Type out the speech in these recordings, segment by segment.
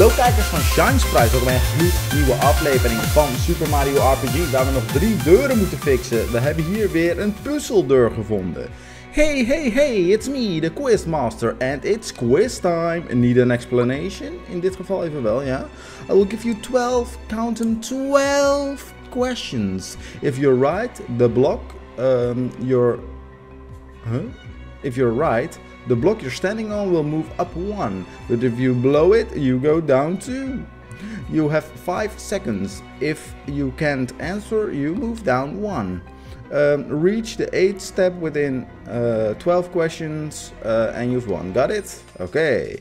Hallo kijkers van Shine Sprite, welkom bij een nieuwe aflevering van Super Mario RPG waar we nog drie deuren moeten fixen. We hebben hier weer een puzzeldeur gevonden. Hey, hey, hey, it's me, the Quizmaster, and it's quiz time. Need an explanation? In dit geval even wel, ja. I will give you 12, count them, 12 questions. If you're right, the block, um, your... Huh? If you're right, the block you're standing on will move up one, but if you blow it, you go down two. You have 5 seconds. If you can't answer, you move down one. Um, reach the 8th step within uh, 12 questions uh, and you've won. Got it? Okay.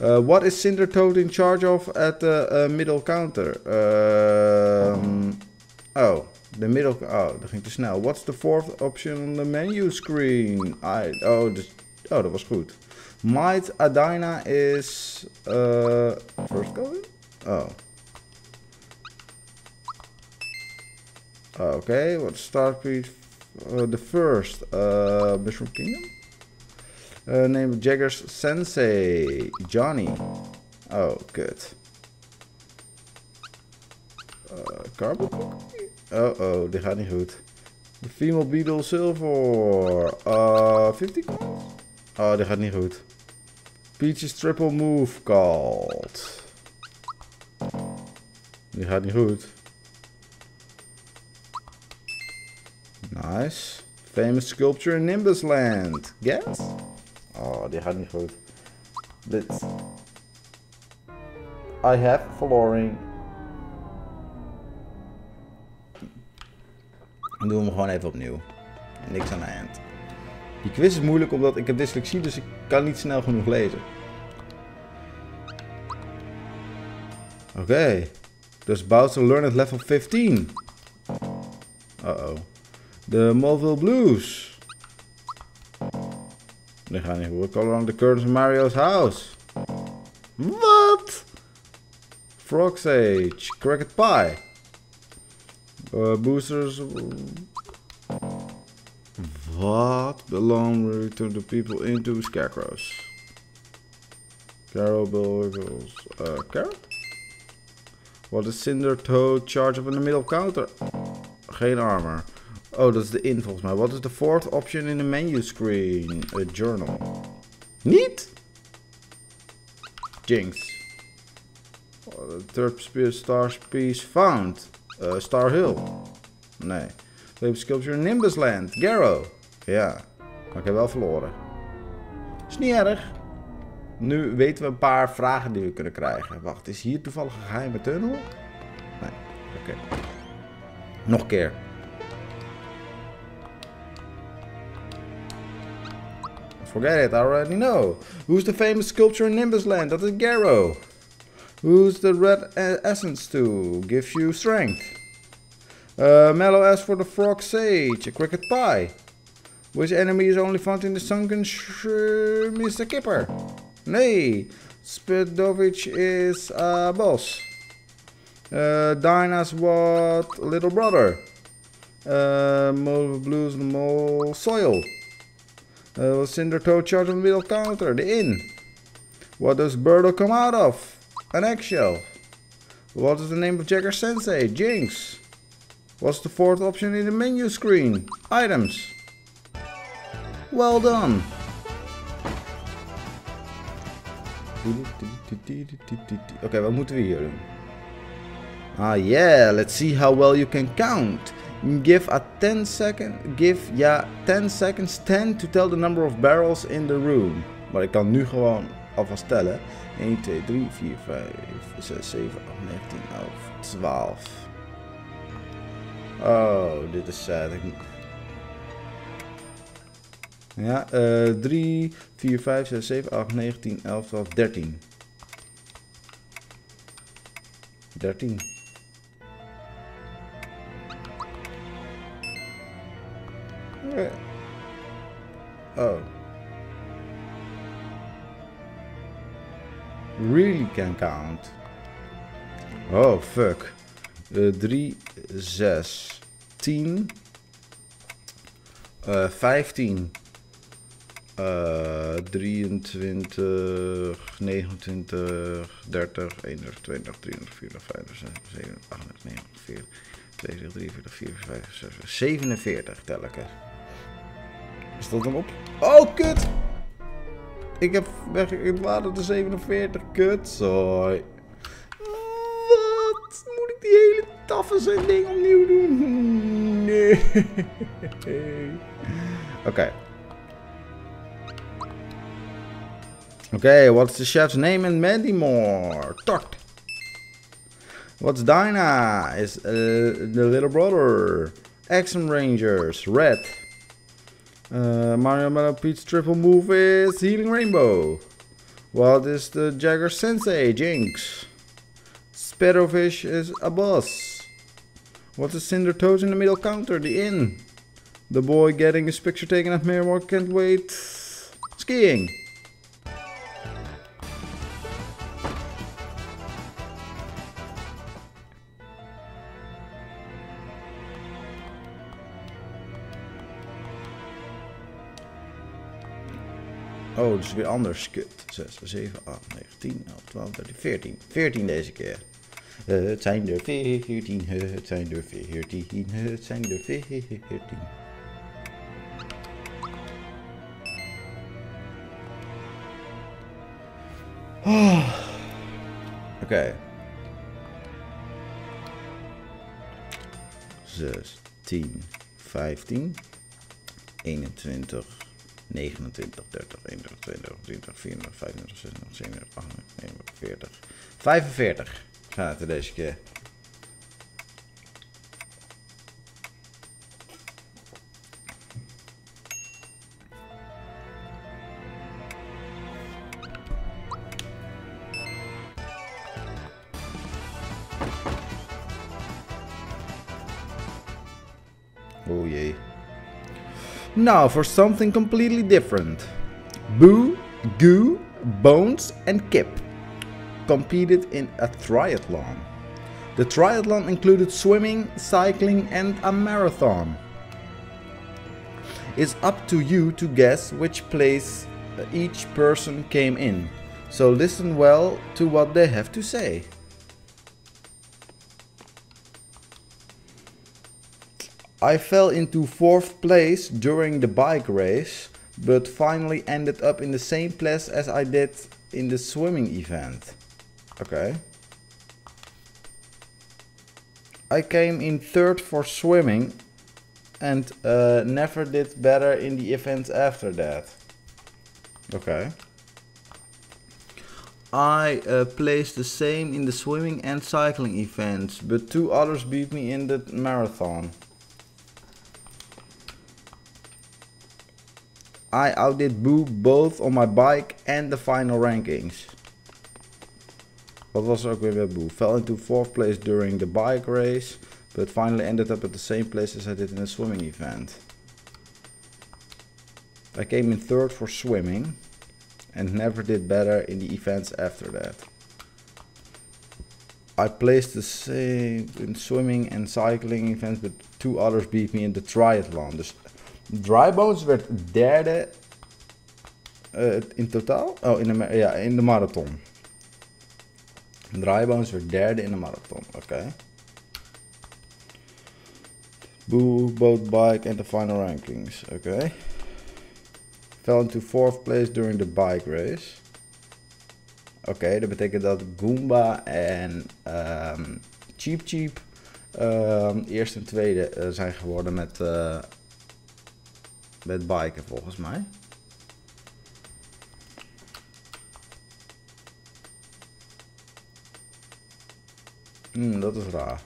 Uh, what is Cinder Toad in charge of at the uh, middle counter? Um, oh, the middle. Oh, dat ging te snel. What's the fourth option on the menu screen? I. Oh, dus, oh dat was goed. Might Adina is. Uh, first going? Oh. Okay, what's start speed? Uh, the first. Uh, Mushroom Kingdom? Uh, name Jagger's Sensei. Johnny. Oh, good. Uh, carbon? Oh oh, dit gaat niet goed. The female beetle silver. Uh, 50 coins? Oh, dit gaat niet goed. Peach's triple move called. Die gaat niet goed. Nice. Famous sculpture in Nimbus Land. Guess? Oh, die gaat niet goed. Dit. I have flooring. Dan doen we hem gewoon even opnieuw. Niks aan de hand. Die quiz is moeilijk omdat ik heb dyslexie, dus ik kan niet snel genoeg lezen. Oké. Dus Bowser learn at level 15. Uh-oh. De Mulville Blues. Die gaan niet goed. Call around the curtains of Mario's house. Wat? Frog Sage. Cricket Pie. Uh, boosters. What belong return the people into scarecrows? Carol. Uh, Carrot? What is Cinder Toad charge of in the middle counter? Geen armor. Oh, dat is de in volgens mij. What is the fourth option in the menu screen? A journal. Niet? Jinx. Oh, third spear star piece found. Uh, Star Hill. Nee. Flame Sculpture Nimbus Land. Garrow. Ja. Maar ik heb wel verloren. Is niet erg. Nu weten we een paar vragen die we kunnen krijgen. Wacht, is hier toevallig een geheime tunnel? Nee. Oké. Nog een keer. Forget it, I already know. Who's the famous sculpture in Nimbus Land? Dat is Garrow. Who's the red essence to? Gives you strength. Uh, Mellow asks for the frog sage, a cricket pie. Which enemy is only found in the sunken Mr. Kipper? Nee, Spidovic is a boss. Uh, Dinah's what little brother. Uh, Mole Blues Mole Soil. Uh, Cinder Toad charge on the middle counter, the inn. What does Birdo come out of? An eggshell. What is the name of Jagger Sensei? Jinx. What's the fourth option in the menu screen? Items. Well done. Oké, wat moeten we hier doen? Ah yeah, let's see how well you can count. Give a 10 second, give ja 10 seconds 10 to tell the number of barrels in the room. Maar ik kan nu gewoon alvast tellen. 1, 2, 3, 4, 5, 6, 7, 8, 19, 11, 12. Oh, dit is sad. Ja, uh, 3, 4, 5, 6, 7, 8, 9, 10, 11, 12, 13. 13. Okay. Oh. Really can count. Oh, fuck. Uh, 3, 6, 10, uh, 15, Uh, 23, 29, 30, 31, 20, 23, 24, 25, 27, 28, 29, 40, 42, 43, 44, 45, 46, 47 tel ik er. Is dat dan op? Oh, kut! Ik heb weggeladen de 47, kut, sorry. Wat? Moet ik die hele taffe zijn ding opnieuw doen? Nee. Oké. Okay, what's the chef's name in Medimore? Tort. What's Dinah? Is uh, the little brother. Action Rangers, Red. Uh, Mario Mellow Pete's triple move is Healing Rainbow. What is the Jagger Sensei? Jinx. Sparrowfish is a boss. What's the Cinder Toes in the middle counter? The inn. The boy getting his picture taken at Miramore can't wait. Skiing. Oh, dus weer anders. Kut. 6, 7, 8, 9, 10, 11, 12, 13, 14. 14 deze keer. Het zijn er 14, het zijn er 14, het zijn er 14. Oh. Oké. Okay. 6, 10, 15, 21, 29, 30, 31, 32, 33, 34, 35, 36, 37, 38, 39, 40. 45 gaat het deze keer. Now for something completely different. Boo, Goo, Bones and Kip competed in a triathlon. The triathlon included swimming, cycling and a marathon. It's up to you to guess which place each person came in. So listen well to what they have to say. I fell into fourth place during the bike race, but finally ended up in the same place as I did in the swimming event. Okay. I came in third for swimming and uh, never did better in the events after that. Okay. I uh, placed the same in the swimming and cycling events, but two others beat me in the marathon. I outdid Boo both on my bike and the final rankings. Wat was er ook weer bij Boo? Fell into fourth place during the bike race, but finally ended up at the same place as I did in the swimming event. I came in third for swimming and never did better in the events after that. I placed the same in swimming and cycling events, but two others beat me in the triathlon. Drybones werd derde uh, in totaal. Oh, in de, ja, in de marathon. Drybones werd derde in de marathon. Oké. Okay. Boo, boat bike and the final rankings. Oké. Fell into fourth place during the bike race. Oké, dat betekent dat Goomba en um, Cheap Cheap um, eerste en tweede uh, zijn geworden met uh, met biken volgens mij. Hmm, dat is raar.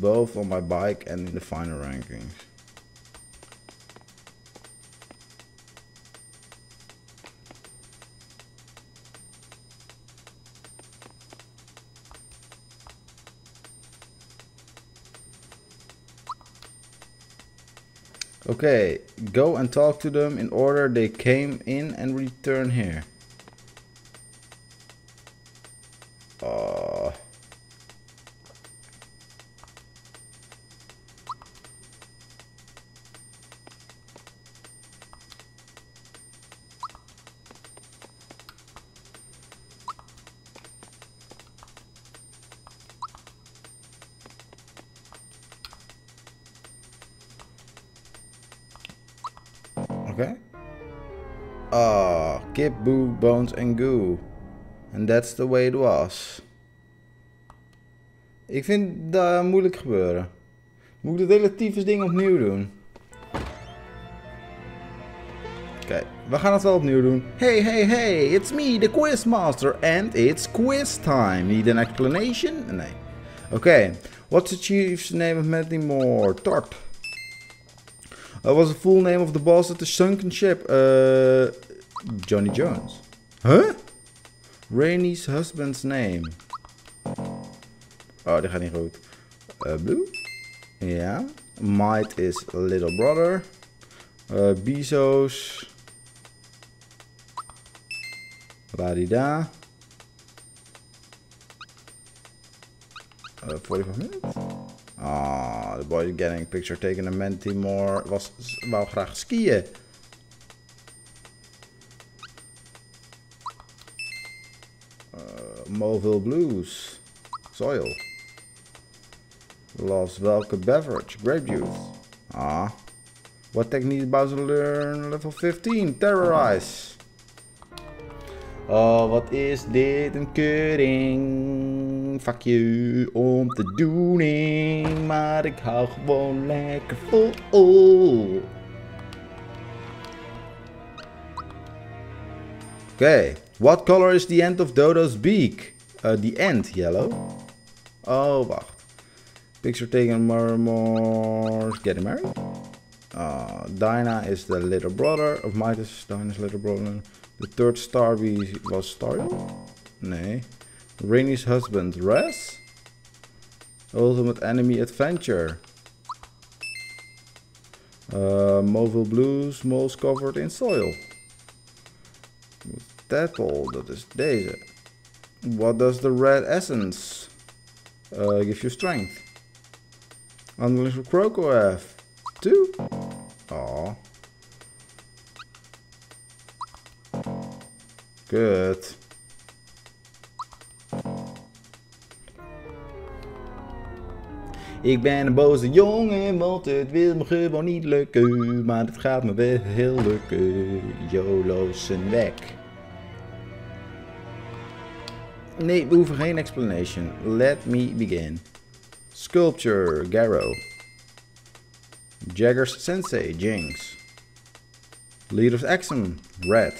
Both on my bike and in the final rankings. Okay, go and talk to them in order they came in and return here. Bones en goo. And that's the way it was. Ik vind dat moeilijk gebeuren. Moet ik het hele tyfus ding opnieuw doen? Oké, we gaan het wel opnieuw doen. Hey, hey, hey, it's me, the quizmaster, and it's quiz time. Need an explanation? Nee. Oké, okay. what's the chief's name of Matty Moore? Tort. What was the full name of the boss at the sunken ship? Uh, Johnny Jones. Huh? Rainy's husband's name. Oh, die gaat niet goed. Uh, Blue? Ja. Might is little brother. Uh, Bezos. Ladida. Uh, 45 minutes? Ah, the boy getting picture taken a Menti more was, wou graag skiën. Moville Blues. Soil. Loves welke beverage? Grape juice. Ah. What technique to learn level 15? Terrorize. Oh, wat is dit een keuring? Fuck you om te doening, maar ik hou gewoon lekker vol. Oké. Okay. What color is the end of Dodo's beak? Uh, the end, yellow. Oh, wacht. Picture taken more getting married. Uh, Dinah is the little brother of Midas. Dinah's little brother. The third star was Stario? Nee. Rainy's husband, Res? Ultimate Enemy Adventure. Uh, Mobile Blues, moles covered in soil. Tadpole, dat is deze. What does the red essence uh, give you strength? Unleash Croco have? Two? Aww. Kut. Ik ben een boze jongen, want het wil me gewoon niet lukken. Maar het gaat me wel heel lukken. YOLO zijn weg. Nee, we hoeven geen explanation. Let me begin. Sculpture, Garrow. Jaggers Sensei, Jinx. Leaders Axum, Red.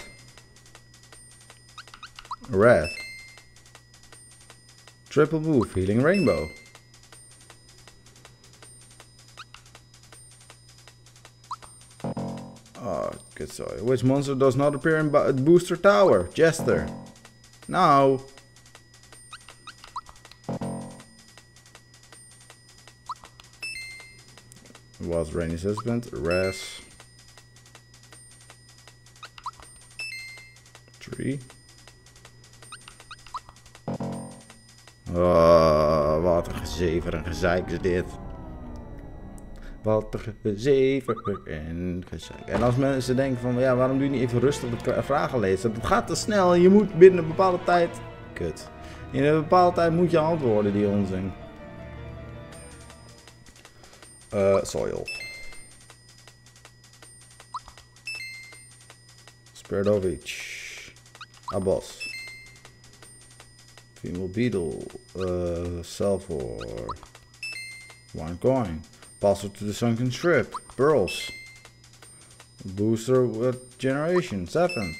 Red. Triple move, healing rainbow. Oh, good sorry. Which monster does not appear in Booster Tower? Jester. Now. Was Rainy's husband. Res. Tree. Oh, wat een gezever en gezeik is dit. Wat een gezever en gezeik. En als mensen denken van, ja, waarom doe je niet even rustig de vragen lezen? Dat gaat te snel en je moet binnen een bepaalde tijd... Kut. In een bepaalde tijd moet je antwoorden, die onzin. Uh, soil. Spiridovic. Abbas. Female Beetle, uh, for one coin. Password to the sunken strip. pearls. Booster with generation, seventh.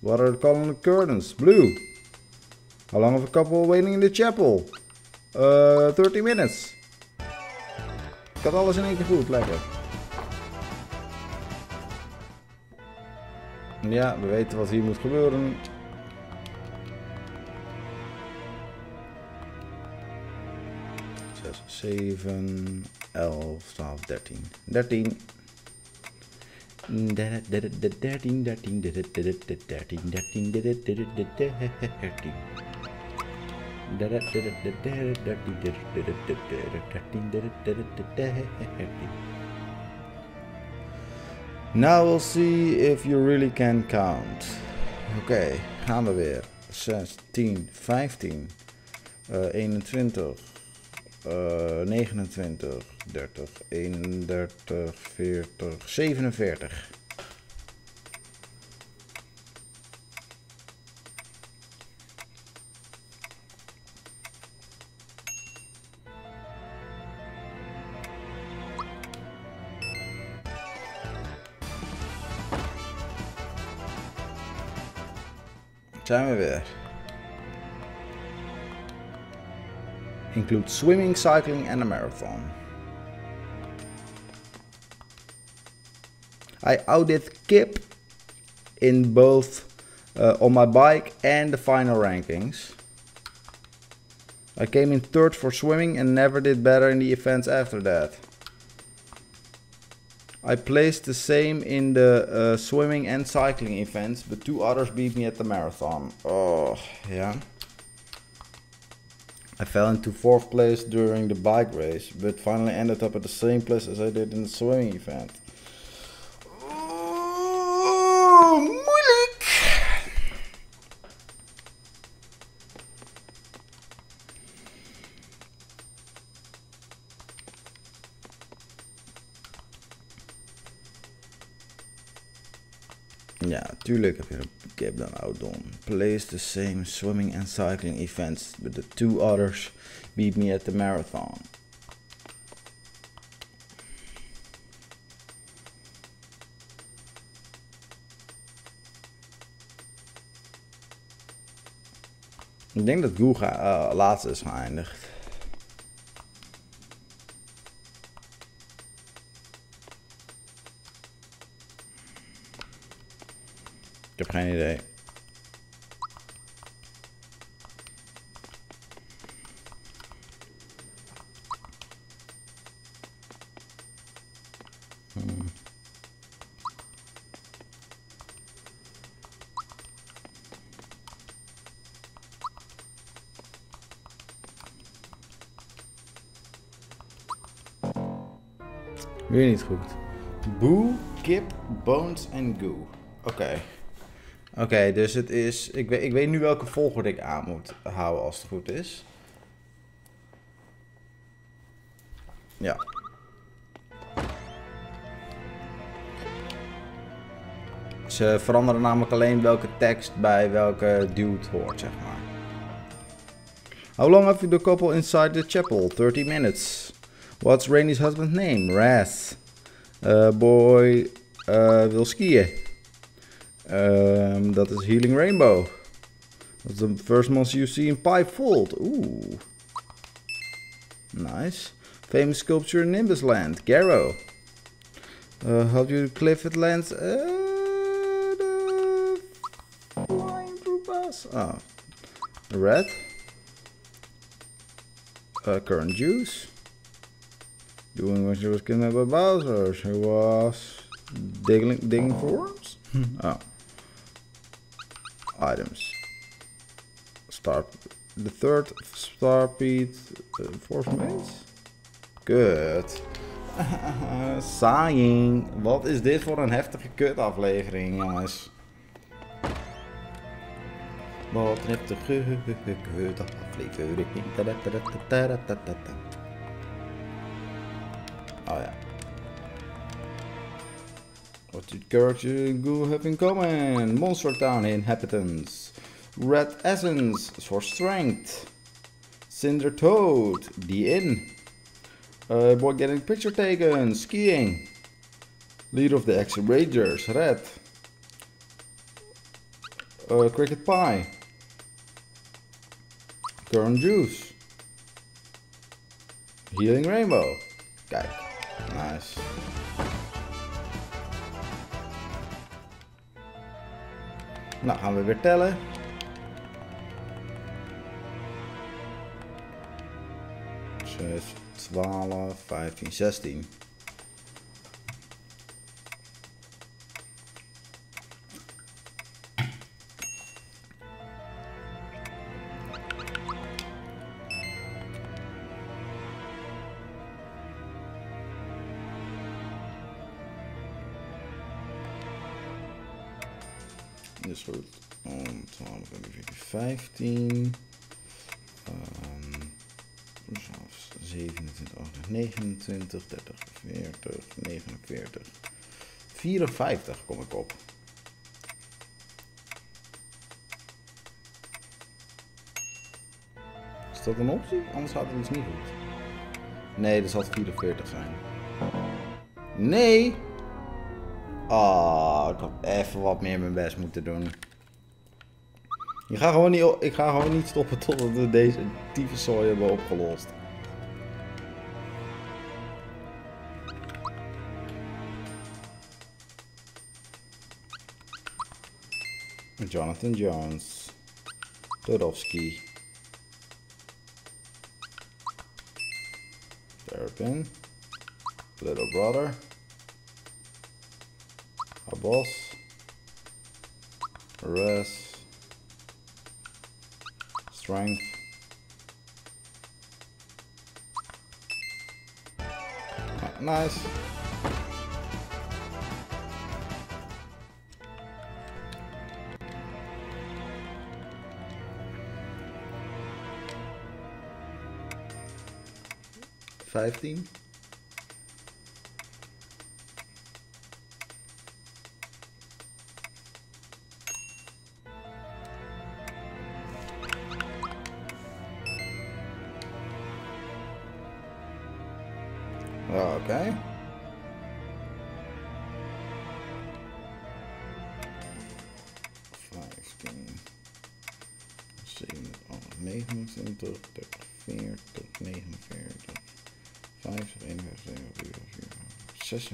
What are the color curtains? Blue. How long of a couple waiting in the chapel? Uh, 30 minutes. Ik had alles in één keer goed, lekker. Ja, we weten wat hier moet gebeuren. 7, 11, 12, 13. 13. 13, 13, 13, 13, 13. Now we'll see if you really can count. Oké, okay, gaan we weer. 16, 15, uh, 21, uh, 29, 30, 31, 40, 47. Zijn we weer. Includes swimming, cycling and a marathon. I outdid Kip in both uh, on my bike and the final rankings. I came in third for swimming and never did better in the events after that. I placed the same in the uh, swimming and cycling events, but two others beat me at the marathon. Oh, yeah. I fell into fourth place during the bike race, but finally ended up at the same place as I did in the swimming event. Ja, tuurlijk heb je ik heb dan outdone. Placed the same swimming and cycling events, but the two others beat me at the marathon. Ik denk dat Guga uh, laatste is geëindigd. Geen idee. Hmm. Weer niet goed. Boe, kip, bones en goo. Oké. Oké, dus het is. Ik weet, ik weet nu welke volgorde ik aan moet houden als het goed is. Ja. Ze veranderen namelijk alleen welke tekst bij welke dude hoort, zeg maar. How long have you the couple inside the chapel? 30 minutes. What's Rainy's husband's name? Raz. Uh, boy uh, wil skiën. Um, dat is Healing Rainbow. That's the first monster you see in Pipefold. Oeh. Nice. Famous sculpture in Nimbus Land. Garrow. Uh, help you cliff it Lands. Uh, flying through bus. Oh. Red. Uh, current juice. Doing when she was kidnapped by Bowser. She was digging, digging for worms? oh items. Start the third star uh, fourth maze. Good. Saaiing. Wat is dit voor een heftige kut aflevering, jongens? Wat een heftige kut aflevering. What did and Goo have in common? Monster Town inhabitants. Red Essence for strength. Cinder Toad, the inn. Uh, boy getting picture taken, skiing. Leader of the X Rangers, red. Uh, cricket pie. Current juice. Healing rainbow. Kijk, nice. Nou, gaan we weer tellen. Zes, 12, 15, 16. 15. Um, 27, 29, 30, 40, 49. 54 kom ik op. Is dat een optie? Anders gaat het dus niet goed. Nee, dat zal 44 zijn. Nee! Ah, ik had even wat meer mijn best moeten doen. Ik ga gewoon niet stoppen totdat we deze tyfuszooi hebben opgelost. Jonathan Jones. Tudovsky. Terrapin. Little brother. Boss. Res. Strength. Nice. Vijftien.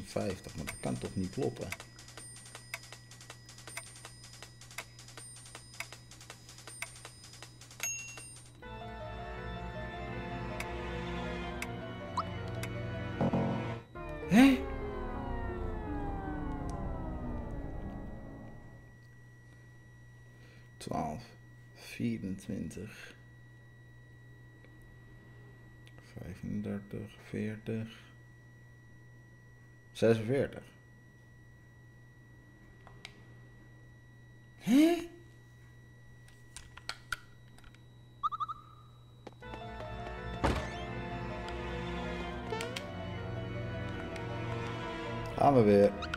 56. Maar dat kan toch niet kloppen? Hé? Twaalf, vierentwintig, vijfendertig, veertig, zesenveertig. Hé? Gaan we weer.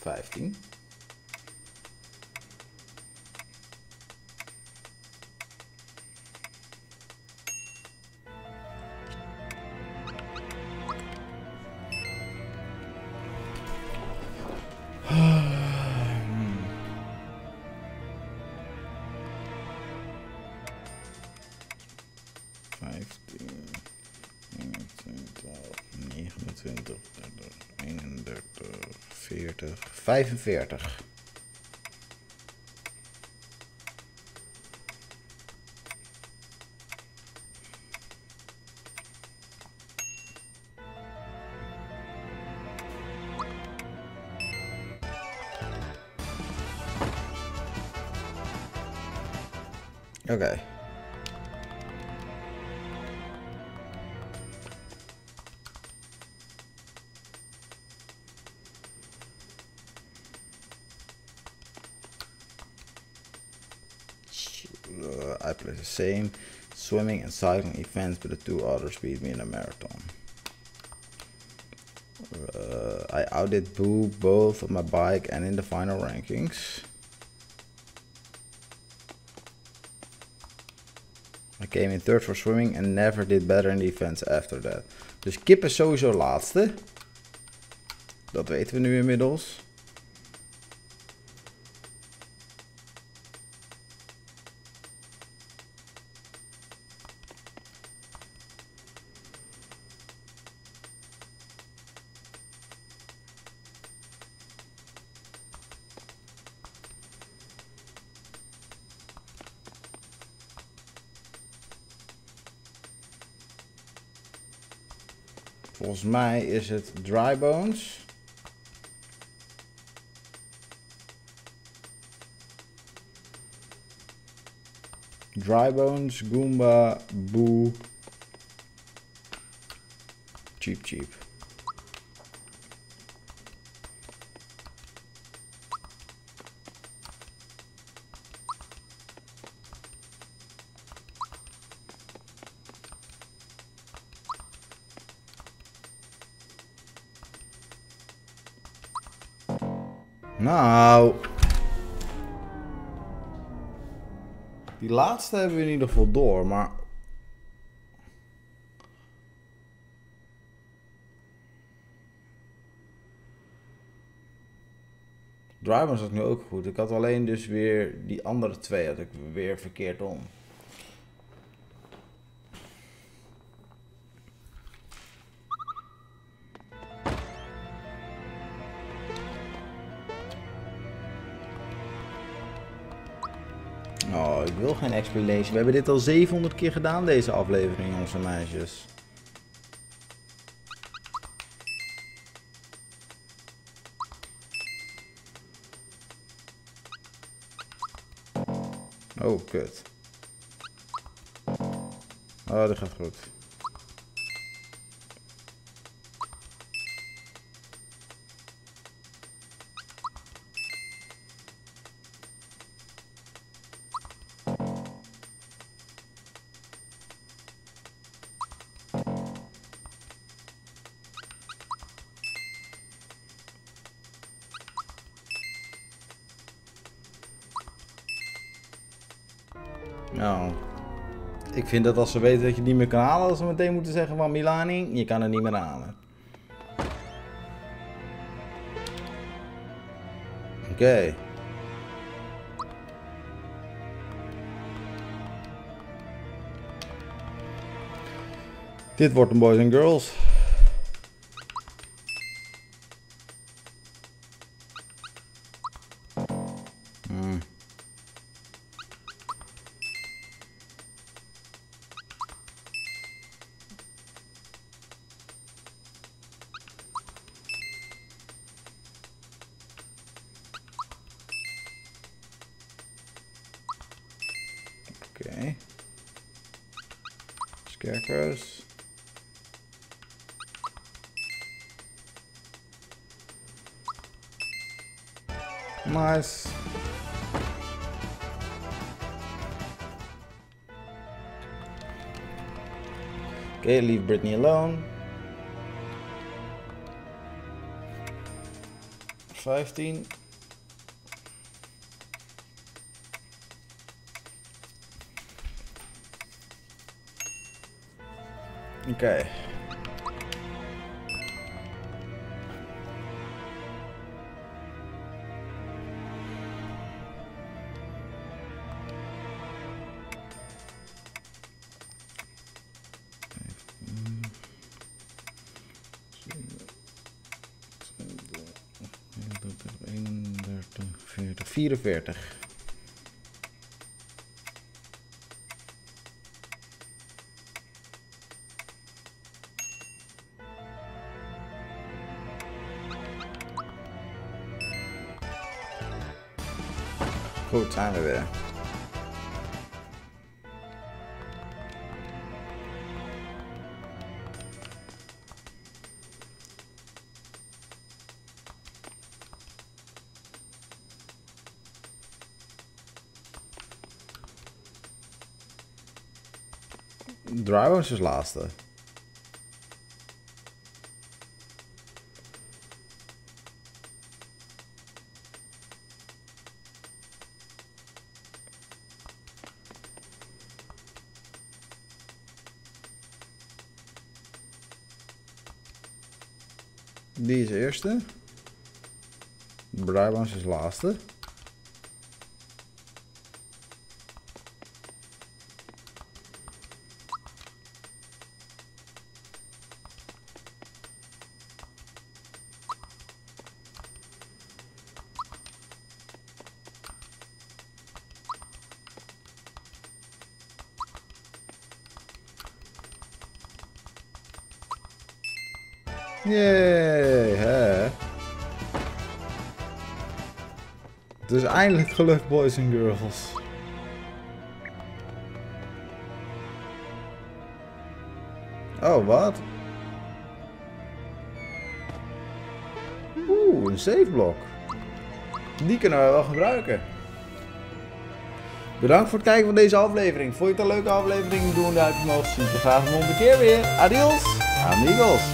15 45. I play the same swimming and cycling events, but the two others beat me in a marathon. Uh, I outdid Boo both on my bike and in the final rankings. I came in third for swimming and never did better in the events after that. Dus Kip is sowieso laatste. Dat weten we nu inmiddels. Volgens mij is het Dry Bones. Dry Bones, Goomba, Boo. Cheap, cheap. Laatste hebben we in ieder geval door, maar... Driver zat nu ook goed. Ik had alleen dus weer die andere twee had ik weer verkeerd om. Geen XP lezen. We hebben dit al 700 keer gedaan, deze aflevering, onze meisjes. Oh, kut. Oh, dat gaat goed. Nou, ik vind dat als ze weten dat je het niet meer kan halen, dat ze meteen moeten zeggen van Milani, je kan het niet meer halen. Oké. Dit wordt een boys and girls. Okay, leave Brittany alone. 15. Okay. 44. Goed, zijn we weer. Drywers is laatste. Die is eerste. Brabants is laatste. Yay, hè. Het is eindelijk gelukt, boys en girls. Oh, wat? Oeh, een saveblok. Die kunnen we wel gebruiken. Bedankt voor het kijken van deze aflevering. Vond je het een leuke aflevering? Doe een duimpje omhoog. Zie je graag de volgende keer weer. Adios, amigos.